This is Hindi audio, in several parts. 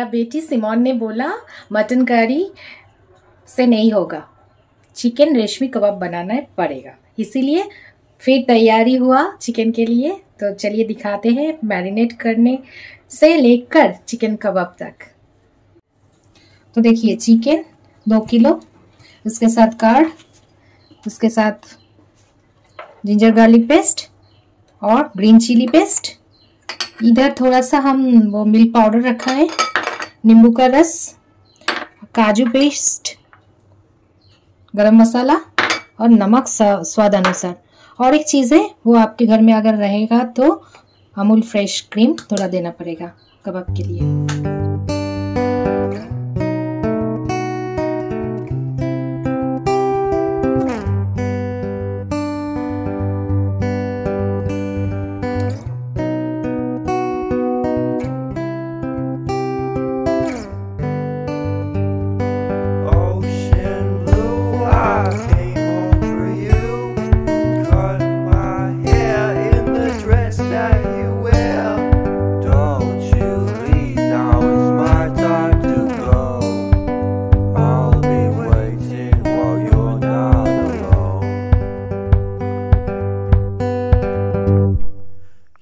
बेटी सिमोन ने बोला, मटन करी से नहीं होगा। चिकन रेशमी कबाब बनाना पड़ेगा। इसीलिए फिर तैयारी हुआ चिकन के लिए। तो चलिए दिखाते हैं मैरिनेट करने से लेकर चिकन कबाब तक। तो देखिए चिकन, दो किलो, उसके साथ कार्ड उसके साथ जिंजर गार्लिक पेस्ट और ग्रीन चिली पेस्ट इधर थोड़ा सा हम वो मिल्क पाउडर रखा है। नींबू का रस काजू पेस्ट गरम मसाला और नमक स्वाद अनुसार। और एक चीज़ है, वो आपके घर में अगर रहेगा तो अमूल फ्रेश क्रीम थोड़ा देना पड़ेगा कबाब के लिए।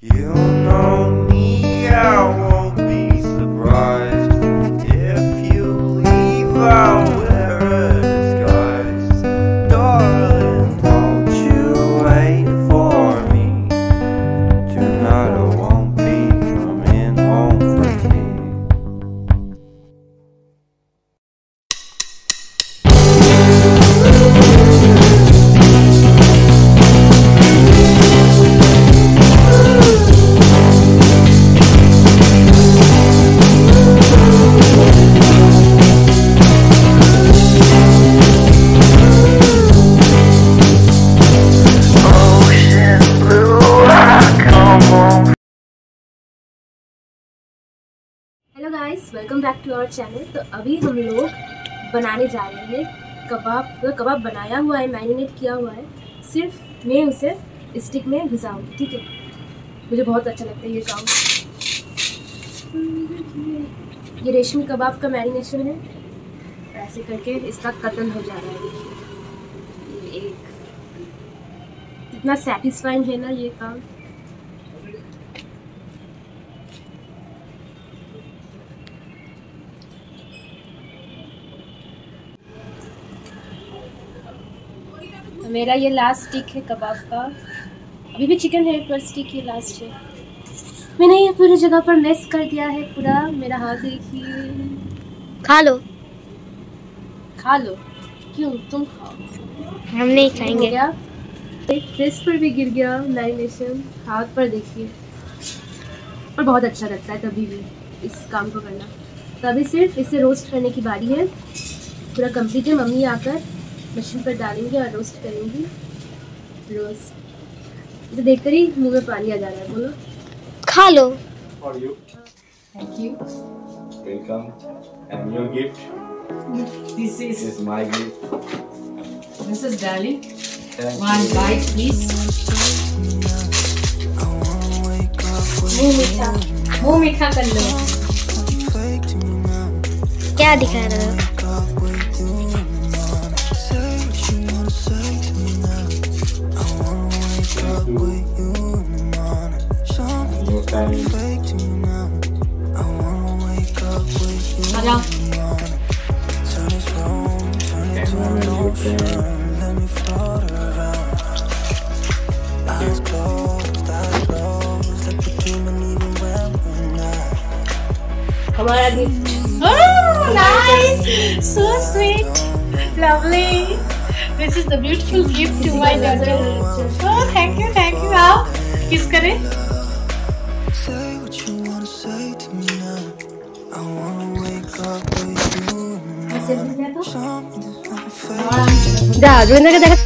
You welcome back to our channel तो अभी हम लोग बनाने जा रहे हैं कबाब। मतलब कबाब बनाया हुआ है मैरिनेट किया हुआ है। सिर्फ़ मैं उसे स्टिक में घुसाऊँगी ठीक है? मुझे बहुत अच्छा लगता है ये काम। ये रेशमी कबाब का मैरिनेशन है। ऐसे करके इसका कतल हो जा रहा है, देखिए। एक इतना सेटिस्फाइंग है ना ये काम। मेरा ये लास्ट स्टिक है कबाब का। अभी भी चिकन है पर स्टिक ये लास्ट है। मैंने ये पूरी जगह पर मेस कर दिया है पूरा। मेरा हाथ देखिए। खा लो। खा लो। क्यों? तुम खाओ। हम नहीं खाएँगे। क्या एक ड्रेस पर भी गिर गया मैरिनेशन हाथ पर देखिए। और बहुत अच्छा लगता है तभी भी इस काम को करना। तभी सिर्फ़ इसे रोस्ट करने की बारी है। पूरा कंप्लीट है मम्मी आकर। मशीन पर डालेंगे और रोस्ट करेंगी। रोस्ट इसे देखकर ही मुँह में पानी आ जा रहा है बोलो। खा लो। Thank you Welcome. And your gift? This this is my gift. This is darling one bite please मुँह मीठा। मुँह मीठा कर लो। क्या दिखा रहे हो? 가자. 가만히. Oh, nice! So sweet! Lovely! This is the beautiful gift to my daughter. Oh, thank you, thank you. Now, kiss करें. face. যা জোরেন্দ্রকে দেখা